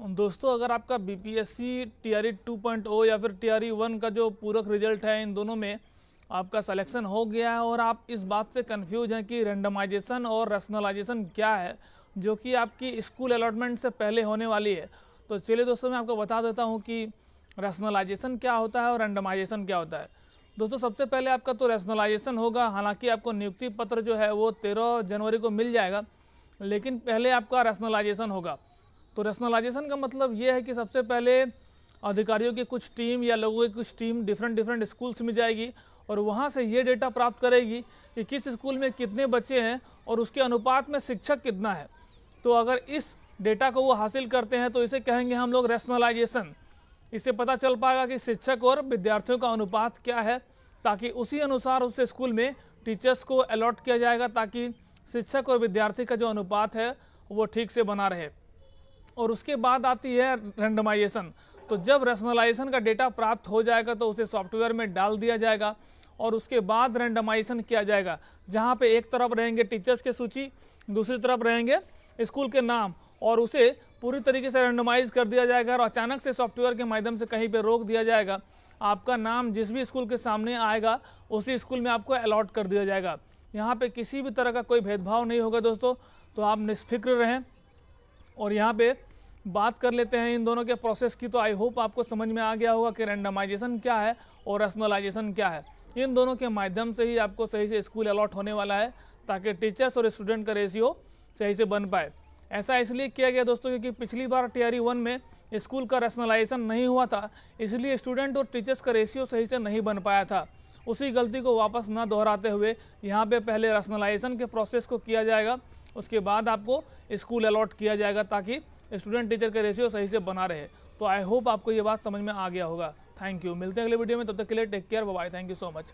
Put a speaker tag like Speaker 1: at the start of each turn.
Speaker 1: दोस्तों, अगर आपका B P S C T R E two point O या फिर टी आर ई वन का जो पूरक रिज़ल्ट है इन दोनों में, आपका सिलेक्शन हो गया है और आप इस बात से कंफ्यूज हैं कि रेंडमाइजेशन और रैशनलाइजेशन क्या है, जो कि आपकी स्कूल अलॉटमेंट से पहले होने वाली है। तो चलिए दोस्तों, मैं आपको बता देता हूँ कि रैशनलाइजेशन क्या होता है और रेंडमाइजेशन क्या होता है। दोस्तों, सबसे पहले आपका तो रैशनलाइजेशन होगा। हालाँकि आपको नियुक्ति पत्र जो है वो तेरह जनवरी को मिल जाएगा, लेकिन पहले आपका रैशनलाइजेशन होगा। तो रेशनलाइजेशन का मतलब ये है कि सबसे पहले अधिकारियों की कुछ टीम या लोगों की कुछ टीम डिफरेंट डिफरेंट स्कूल्स में जाएगी और वहाँ से ये डेटा प्राप्त करेगी कि किस स्कूल में कितने बच्चे हैं और उसके अनुपात में शिक्षक कितना है। तो अगर इस डेटा को वो हासिल करते हैं तो इसे कहेंगे हम लोग रेशनलाइजेशन इससे पता चल पाएगा कि शिक्षक और विद्यार्थियों का अनुपात क्या है, ताकि उसी अनुसार उस स्कूल में टीचर्स को अलॉट किया जाएगा ताकि शिक्षक और विद्यार्थी का जो अनुपात है वो ठीक से बना रहे। और उसके बाद आती है रेंडमाइजेशन तो जब रेशनलाइजेशन का डेटा प्राप्त हो जाएगा तो उसे सॉफ्टवेयर में डाल दिया जाएगा और उसके बाद रेंडमाइजेशन किया जाएगा, जहाँ पे एक तरफ़ रहेंगे टीचर्स की सूची, दूसरी तरफ़ रहेंगे स्कूल के नाम और उसे पूरी तरीके से रेंडमाइज कर दिया जाएगा और अचानक से सॉफ्टवेयर के माध्यम से कहीं पर रोक दिया जाएगा। आपका नाम जिस भी स्कूल के सामने आएगा, उसी स्कूल में आपको अलॉट कर दिया जाएगा। यहाँ पे किसी भी तरह का कोई भेदभाव नहीं होगा दोस्तों तो आप निष्फिक्र रहें। और यहाँ पे बात कर लेते हैं इन दोनों के प्रोसेस की। तो आई होप आपको समझ में आ गया होगा कि रेंडमाइजेशन क्या है और रैशनलाइजेशन क्या है। इन दोनों के माध्यम से ही आपको सही से स्कूल अलॉट होने वाला है ताकि टीचर्स और स्टूडेंट का रेशियो सही से बन पाए। ऐसा इसलिए किया गया दोस्तों क्योंकि पिछली बार टी वन में स्कूल का रैशनलाइजेशन नहीं हुआ था, इसलिए स्टूडेंट और टीचर्स का रेशियो सही से नहीं बन पाया था। उसी गलती को वापस न दोहराते हुए यहाँ पे पहले रैशनलाइजेशन के प्रोसेस को किया जाएगा। उसके बाद आपको स्कूल अलॉट किया जाएगा ताकि स्टूडेंट टीचर के रेशियो सही से बना रहे। तो आई होप आपको ये बात समझ में आ गया होगा। थैंक यू मिलते हैं अगले वीडियो में। तब तक के लिए take care bye thank you so much